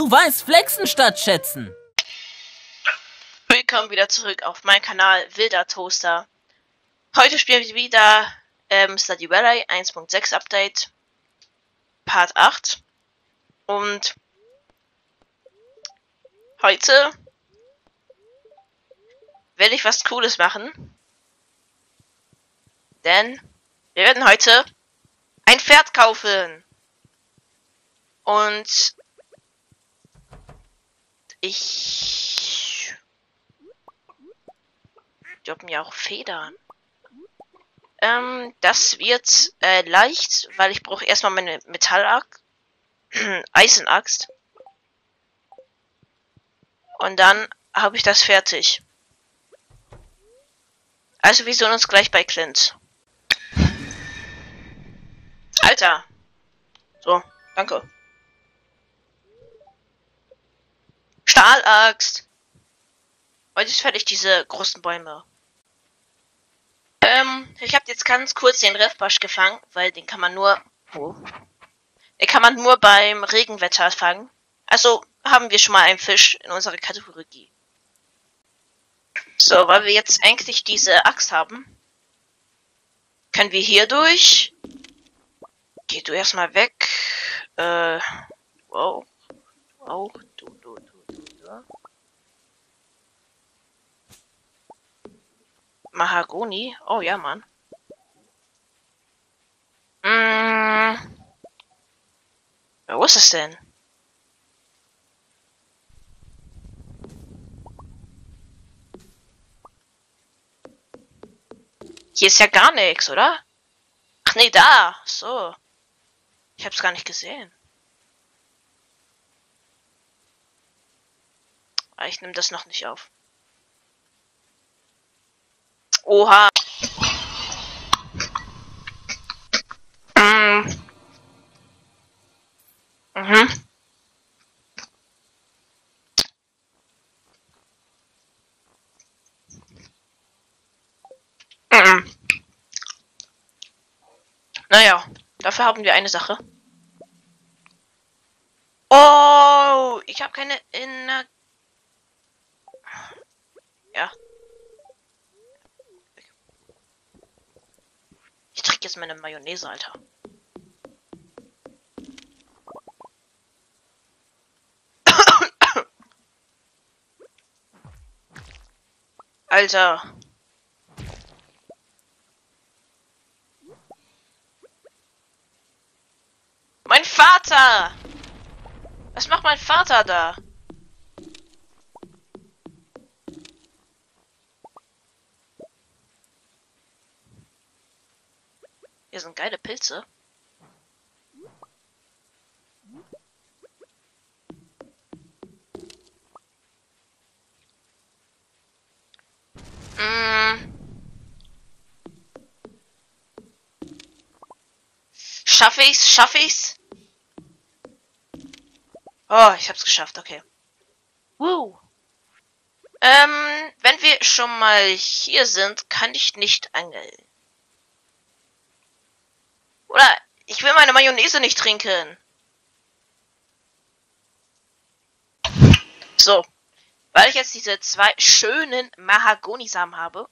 Du weißt flexen statt schätzen. Willkommen wieder zurück auf meinem Kanal Wilder Toaster. Heute spielen wir wieder ähm, Study Valley 1.6 Update Part 8 und heute werde ich was Cooles machen, denn wir werden heute ein Pferd kaufen und ich die haben ja auch Federn. Ähm, das wird äh, leicht, weil ich brauche erstmal meine Metallaxt, Eisenaxt. Und dann habe ich das fertig. Also wir sehen uns gleich bei Clint. Alter. So, danke. Stahlaxt. Heute ist fertig diese großen Bäume. Ähm, ich habe jetzt ganz kurz den Riffbosch gefangen, weil den kann man nur... Wo? Den kann man nur beim Regenwetter fangen. Also haben wir schon mal einen Fisch in unserer Kategorie. So, weil wir jetzt eigentlich diese Axt haben, können wir hier durch. Geh du erstmal weg. Äh, wow. Wow, du, du, du. Mahagoni? Oh ja, Mann. Mm. Ja, wo ist es denn? Hier ist ja gar nichts, oder? Ach nee, da. So. Ich hab's gar nicht gesehen. Ich nehme das noch nicht auf. Oha. Mm. Mhm. Mhm. Naja, dafür haben wir eine Sache. Oh, ich habe keine Ener... Ja. Ich trinke jetzt meine Mayonnaise, Alter. Alter. Mein Vater! Was macht mein Vater da? Hier sind geile Pilze. Mm. Schaffe ich's? Schaffe ich's? Oh, ich hab's geschafft, okay. Woo. Ähm, wenn wir schon mal hier sind, kann ich nicht angeln. Oder ich will meine Mayonnaise nicht trinken. So. Weil ich jetzt diese zwei schönen Mahagonisamen habe,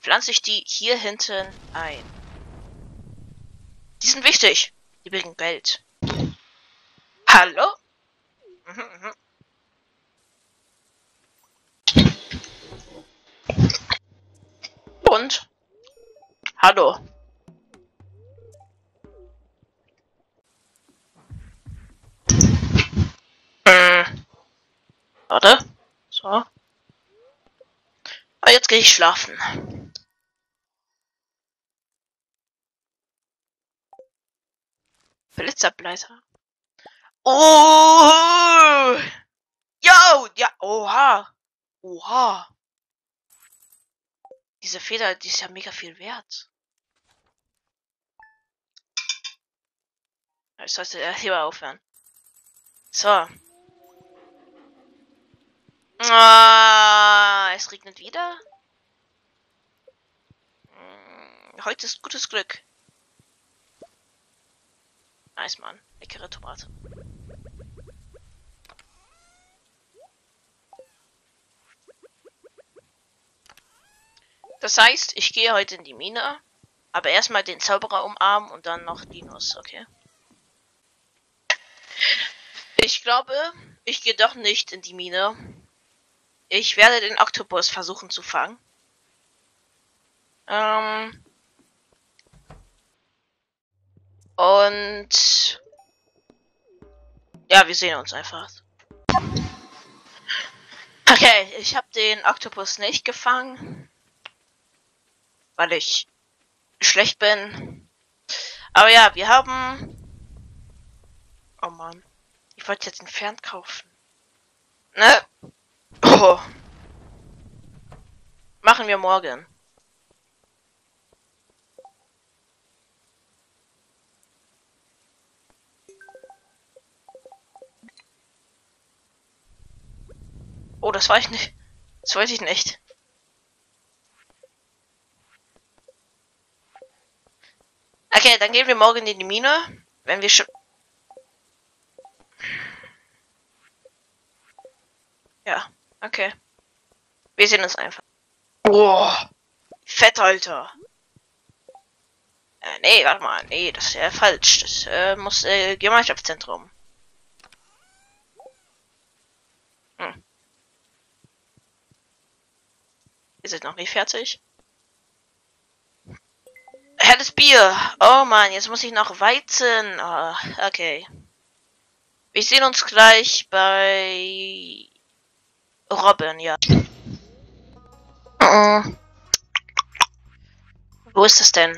pflanze ich die hier hinten ein. Die sind wichtig. Die bringen Geld. Hallo? Mhm, mhm. Und? Hallo. Hm. Warte. So. Ah, jetzt gehe ich schlafen. Blitzableiter. Oh! Yo! Ja, oha! Oha! Diese Feder, die ist ja mega viel wert. Ich sollte ja lieber aufhören. So. Ah, es regnet wieder. Hm, heute ist gutes Glück. Nice, Mann. Leckere Tomate. Das heißt, ich gehe heute in die Mine, aber erstmal den Zauberer umarmen und dann noch Dinos, okay? Ich glaube, ich gehe doch nicht in die Mine. Ich werde den Oktopus versuchen zu fangen. Ähm. Und ja, wir sehen uns einfach. Okay, ich habe den Oktopus nicht gefangen, weil ich schlecht bin. Aber ja, wir haben. Oh Mann, ich wollte jetzt entfernt kaufen. Ne? Oh. Machen wir morgen. Oh, das war ich nicht. Das wollte ich nicht. Okay, dann gehen wir morgen in die Mine. Wenn wir schon. Ja, okay. Wir sehen uns einfach. Boah. Fett, Alter. Äh, nee, warte mal. Nee, das ist ja falsch. Das äh, muss äh, Gemeinschaftszentrum. Hm. Ihr seid noch nicht fertig. Helles Bier. Oh man, jetzt muss ich noch Weizen. Oh, okay. Wir sehen uns gleich bei Robin, ja. Uh Wo ist es denn?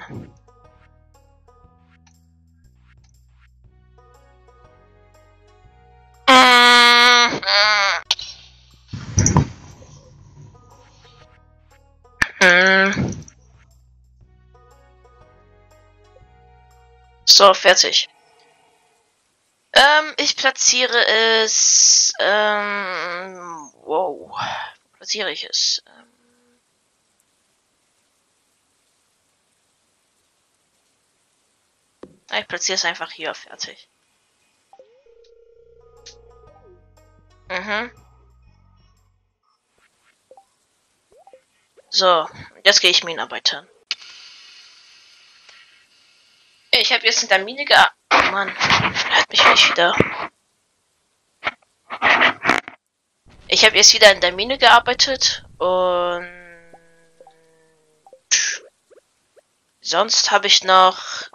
So, fertig. Ähm, ich platziere es. Ähm, wow. Platziere ich es. Ähm, ich platziere es einfach hier. Fertig. Mhm. So, jetzt gehe ich Minenarbeitern. Ich habe jetzt in der Mine gearbeitet. Oh Mann, hat mich nicht wieder. Ich habe jetzt wieder in der Mine gearbeitet und sonst habe ich noch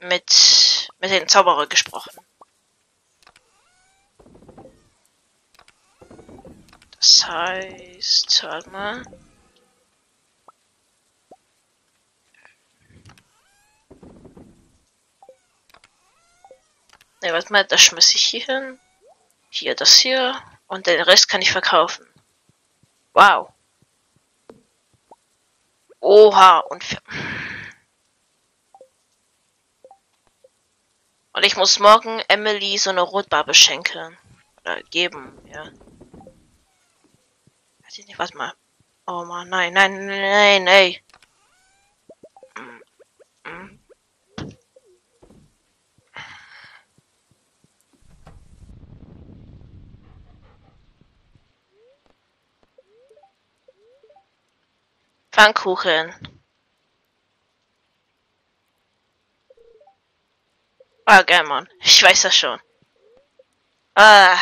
mit mit den Zauberer gesprochen. Das heißt, warte mal. Ne, warte mal, das schmiss ich hier hin. Hier, das hier. Und den Rest kann ich verkaufen. Wow. Oha, und... Und ich muss morgen Emily so eine Rotbarbe schenken. Oder geben, ja. Nicht, warte mal. Oh man, nein, nein, nein, nein, ey. Pfannkuchen. Ah, geil, Mann. Ich weiß das schon. Ah.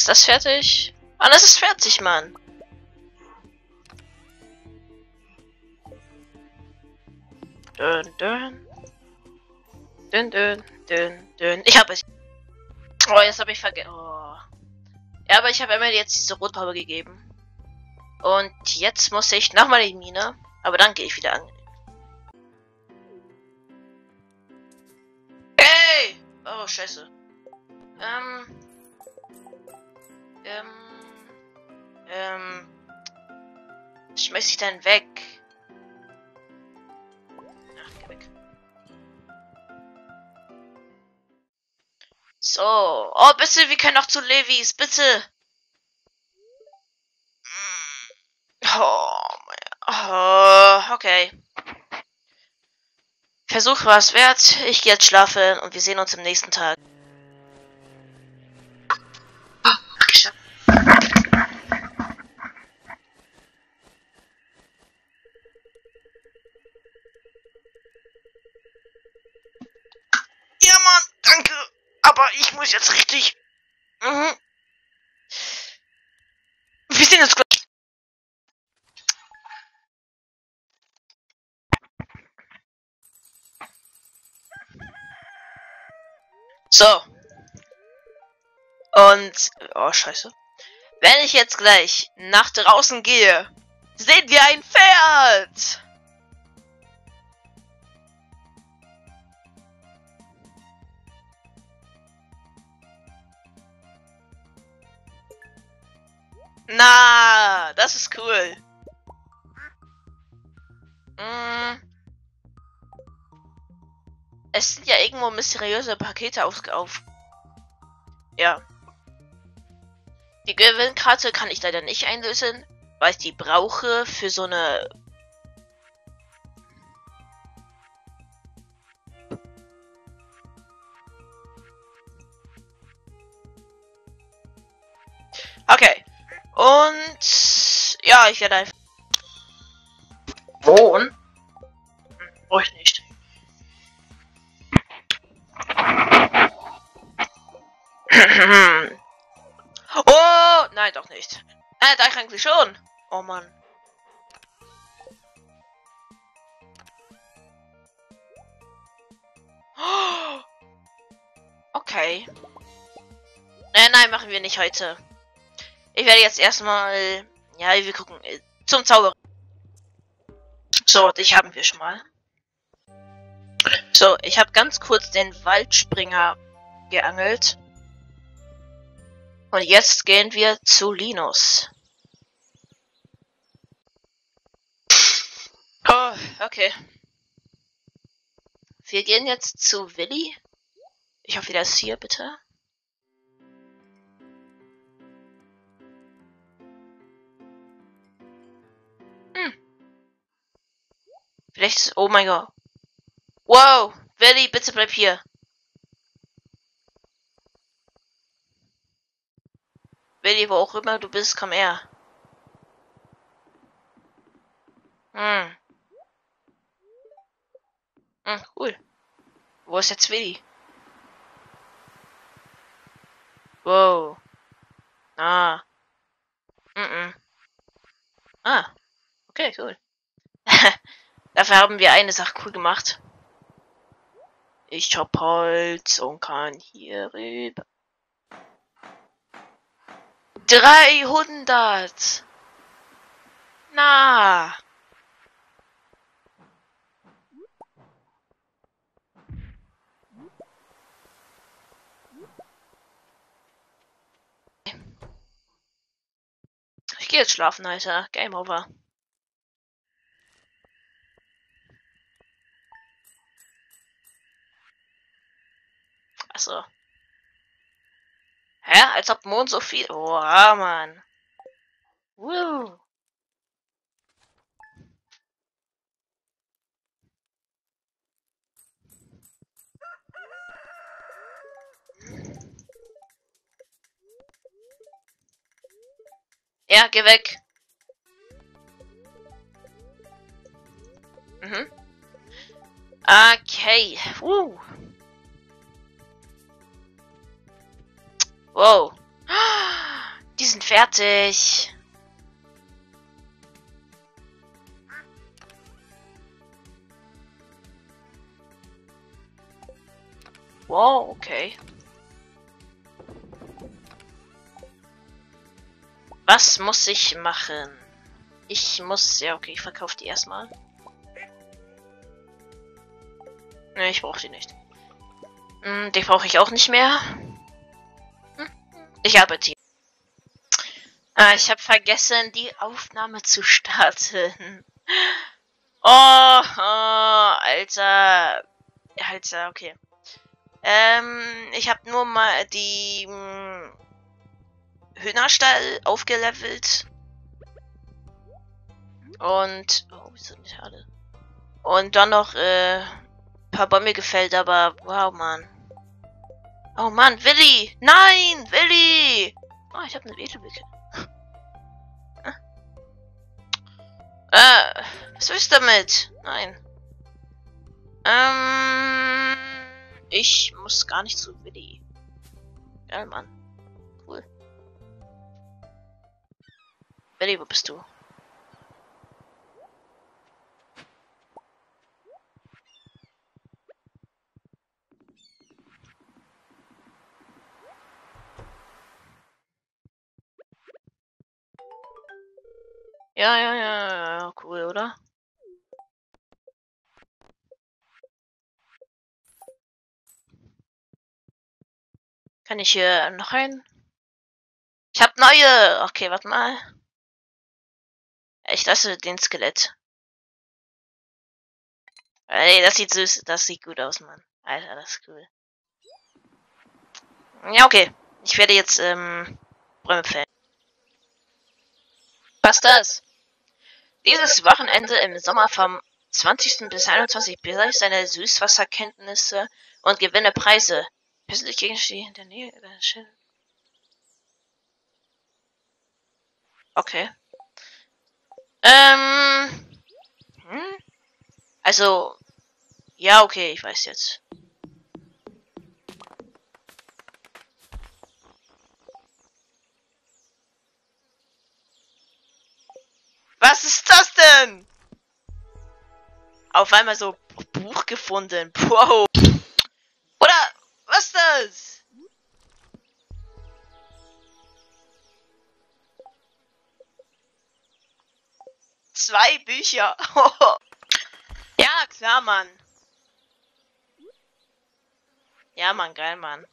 Ist das fertig? Ah, das ist fertig, Mann. Dün, dün. Dün, dün, dün, dün. Ich habe es. Oh, jetzt habe ich vergessen. Oh. Ja, aber ich habe immer jetzt diese Rotfarbe gegeben. Und jetzt muss ich nochmal in die Mine. Aber dann gehe ich wieder an. Hey! Oh, scheiße. Ähm. Ähm. Ähm. Schmeiß ich denn weg? Ach, geh weg. So. Oh, bitte, wir können noch zu Levis, bitte. Oh, oh okay. Versuch war es wert. Ich gehe jetzt schlafen und wir sehen uns am nächsten Tag. Aber ich muss jetzt richtig. Mhm. Wir sehen uns gleich. So. Und. Oh, scheiße. Wenn ich jetzt gleich nach draußen gehe, sehen wir ein Pferd! Na, das ist cool. Mm. Es sind ja irgendwo mysteriöse Pakete auf, auf. Ja. Die Gewinnkarte kann ich leider nicht einlösen, weil ich die brauche für so eine. Ich werde einfach. Wohnen? Hm, brauche ich nicht. oh, nein, doch nicht. Äh, da ich eigentlich schon. Oh Mann. Okay. Nein, nein, machen wir nicht heute. Ich werde jetzt erstmal, ja, wir gucken, äh, zum Zauberer. So, dich haben wir schon mal. So, ich habe ganz kurz den Waldspringer geangelt. Und jetzt gehen wir zu Linus. Oh, okay. Wir gehen jetzt zu Willi. Ich hoffe, der ist hier, bitte. Ist... Oh mein Gott. Wow, Willi, bitte bleib hier. Willi, wo auch immer du bist, komm her. Hm. Hm, cool. Wo ist jetzt Willi? Wow. Ah. Mm -mm. Ah. Okay, cool. Dafür haben wir eine Sache cool gemacht. Ich hab Holz und kann hier rüber. 300! Na! Ich gehe jetzt schlafen, Alter. Game over. Achso. Hä? Als ob Mond so viel. Oh, Mann. Woo. Ja, geh weg. Mhm. Okay. Woo. Wow. Die sind fertig. Wow, okay. Was muss ich machen? Ich muss... Ja, okay, ich verkaufe die erstmal. Ne, ich brauche die nicht. Hm, die brauche ich auch nicht mehr. Ich arbeite hier. Ah, ich habe vergessen, die Aufnahme zu starten. Oh, oh Alter. Alter, okay. Ähm, ich habe nur mal die mh, Hühnerstall aufgelevelt. Und. Oh, wieso nicht alle? Und dann noch äh, paar Bäume gefällt, aber wow, Mann. Oh Mann, Willi! Nein! Willi! Oh, ich habe eine Edelbücke. Äh, was willst du damit? Nein. Ähm, ich muss gar nicht zu Willi. Geil, Mann. Cool. Willi, wo bist du? Ja, ja, ja, ja, cool, oder? Kann ich hier noch ein? Ich hab neue! Okay, warte mal. Ich lasse den Skelett. Ey, das sieht süß, das sieht gut aus, Mann. Alter, das ist cool. Ja, okay. Ich werde jetzt, ähm, Bäume fällen. Was das? Dieses Wochenende im Sommer vom 20. bis 21. bereich seine Süßwasserkenntnisse und gewinne Preise. Persönlich Gegenstände in der Nähe. Okay. Ähm. Hm? Also. Ja, okay, ich weiß jetzt. Was ist das denn? Auf einmal so Buch gefunden. Wow. Oder was ist das? Zwei Bücher. ja, klar, Mann. Ja, Mann, geil, Mann.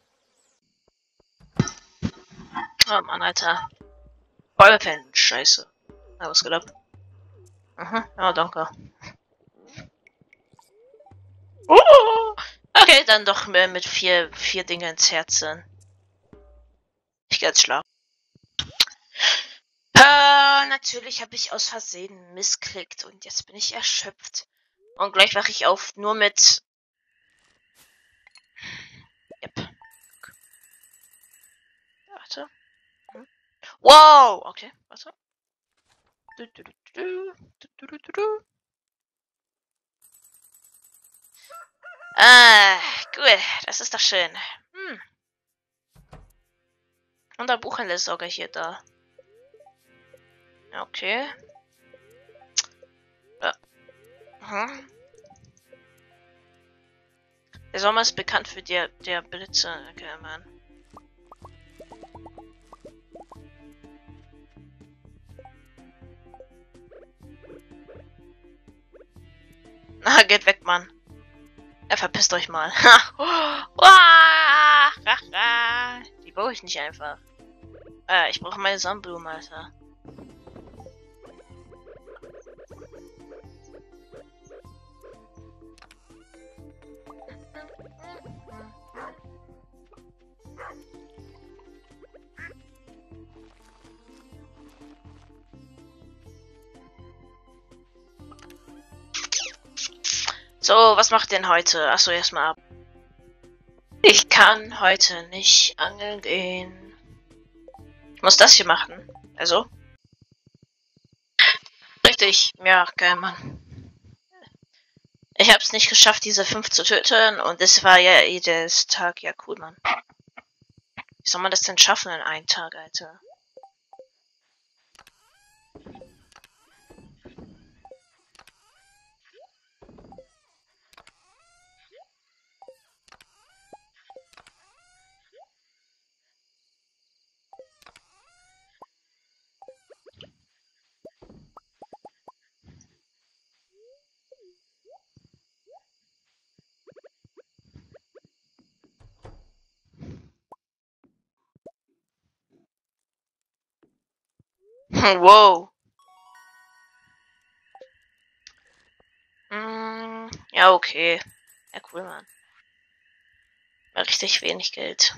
Oh Mann, Alter. Vollpen, scheiße. Ja, was geht ab? Aha, ja, danke. Uh, okay, dann doch mehr mit vier, vier Dinge ins Herzen. Ich geh jetzt schlafen. Äh, natürlich habe ich aus Versehen missklickt und jetzt bin ich erschöpft. Und gleich wache ich auf nur mit... Yep. Warte. Hm. Wow, okay, warte. Ah, gut, das ist doch schön. Hm. Und der Buchhändler ist sogar hier da. Okay. Ja. Hm. Der Sommer ist bekannt für der, der Blitze. Okay, Mann. Na, geht weg, Mann. Ja, verpisst euch mal. Die brauche ich nicht einfach. Äh, ich brauche meine Sonnenblume, Alter. So, was macht denn heute? Achso, erstmal ab. Ich kann heute nicht angeln gehen. Ich muss das hier machen. Also. Richtig, ja, geil, Mann. Ich hab's nicht geschafft, diese fünf zu töten und es war ja jedes Tag, ja cool, Mann. Wie soll man das denn schaffen in einem Tag, Alter? Wow. Mm, ja, okay. Ja, cool, Mann. Richtig wenig Geld.